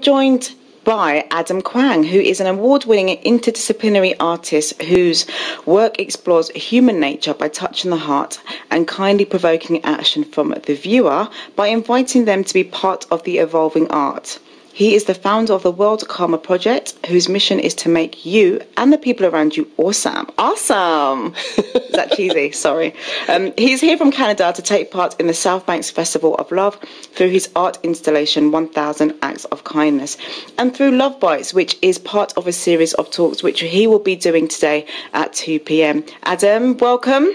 joined by Adam Quang, who is an award winning interdisciplinary artist whose work explores human nature by touching the heart and kindly provoking action from the viewer by inviting them to be part of the evolving art. He is the founder of the World Karma Project, whose mission is to make you and the people around you awesome. Awesome! is that cheesy? Sorry. Um, he's here from Canada to take part in the South Banks Festival of Love through his art installation 1000 Acts of Kindness and through Love Bites, which is part of a series of talks which he will be doing today at 2 p.m. Adam, welcome.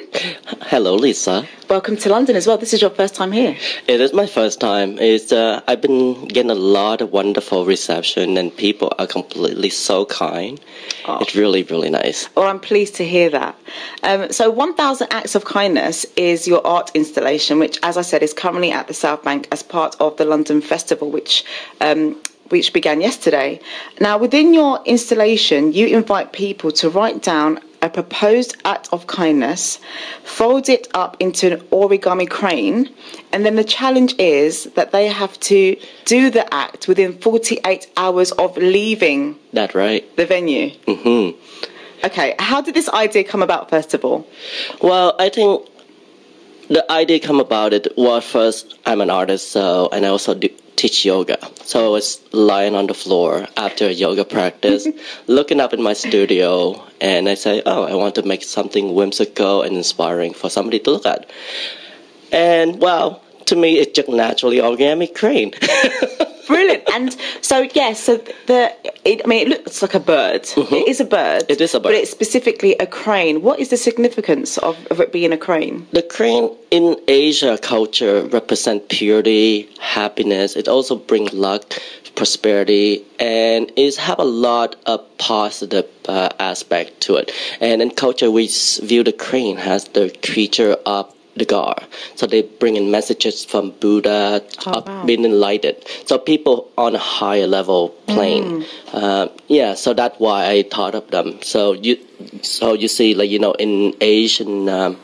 Hello, Lisa. Welcome to London as well. This is your first time here. It is my first time. It's uh, I've been getting a lot of wonderful reception, and people are completely so kind. Oh. It's really, really nice. Well, I'm pleased to hear that. Um, so, 1,000 Acts of Kindness is your art installation, which, as I said, is currently at the South Bank as part of the London Festival, which um, which began yesterday. Now, within your installation, you invite people to write down a proposed act of kindness, fold it up into an origami crane, and then the challenge is that they have to do the act within 48 hours of leaving. That right. The venue. Mm-hmm. Okay, how did this idea come about, first of all? Well, I think the idea come about it was first I'm an artist, so and I also do teach yoga. So I was lying on the floor after a yoga practice, looking up in my studio, and I say, "Oh, I want to make something whimsical and inspiring for somebody to look at." And well, to me, it's just naturally origami crane. Brilliant. And so, yes, yeah, so the, it, I mean, it looks like a bird. Mm-hmm. It is a bird. It is a bird. But it's specifically a crane. What is the significance of, of it being a crane? The crane in Asia culture represent purity, happiness. It also brings luck, prosperity, and it have a lot of positive uh, aspect to it. And in culture, we view the crane as the creature of the God. So they bring in messages from Buddha, oh, wow. being enlightened. So people on a higher level plane. Mm. Uh, yeah, so that's why I thought of them. So you, so you see, like you know, in Asian um,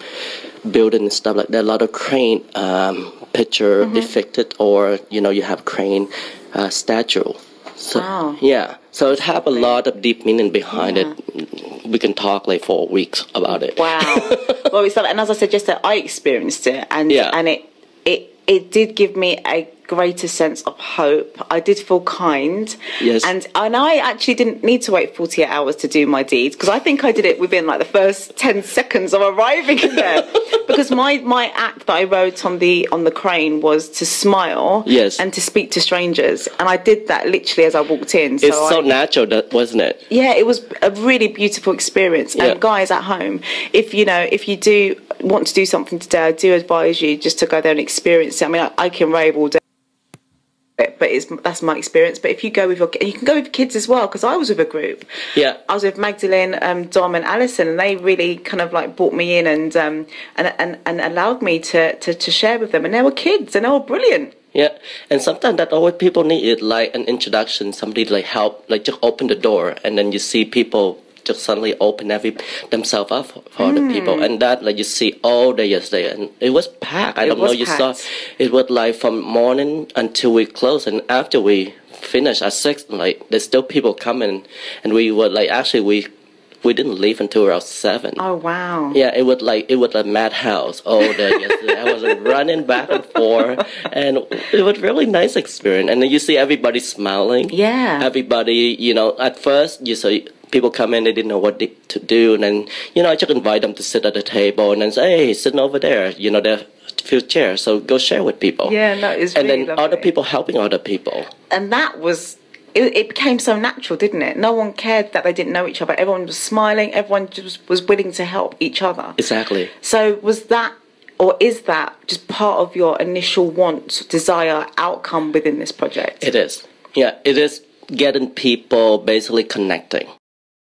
building and stuff like that, a lot of crane um, picture mm-hmm. depicted, or you know, you have crane uh, statue. So, wow. Yeah. So it have a lot of deep meaning behind yeah. it. We can talk like for weeks about it. Wow. well, it's and as I said yesterday, I experienced it, and yeah. and it it it did give me a greater sense of hope. I did feel kind. Yes. And and I actually didn't need to wait 48 hours to do my deed because I think I did it within like the first 10 seconds of arriving there. because my my act that I wrote on the on the crane was to smile yes. and to speak to strangers and I did that literally as I walked in. So it's so I, natural, wasn't it? Yeah, it was a really beautiful experience. Yeah. And guys at home, if you know, if you do want to do something today, I do advise you just to go there and experience it. I mean, I, I can rave all day it's that's my experience. But if you go with your, you can go with kids as well. Because I was with a group. Yeah. I was with Magdalene, um, Dom, and Alison, and they really kind of like brought me in and um, and, and and allowed me to, to to share with them. And they were kids, and they were brilliant. Yeah, and sometimes that all people need is like an introduction, somebody like help, like just open the door, and then you see people just suddenly open every themselves up for, mm. people, and that like you see all day yesterday, and it was packed. I it don't know you saw it was like from morning until we close, and after we finish at six, like there's still people coming, and we were like actually we we didn't leave until around seven. Oh wow! Yeah, it was like it was a madhouse all day yesterday. I was like, running back and forth, and it was really nice experience. And then you see everybody smiling. Yeah. Everybody, you know, at first you see people come in, they didn't know what to do, and then you know I just invite them to sit at the table and then say, hey, sitting over there, you know, there are few chairs, so go share with people. Yeah, no, it's and really then other people helping other people. And that was it, it, became so natural, didn't it? No one cared that they didn't know each other. Everyone was smiling. Everyone just was willing to help each other. Exactly. So was that, or is that just part of your initial want, desire, outcome within this project? It is. Yeah, it is getting people basically connecting.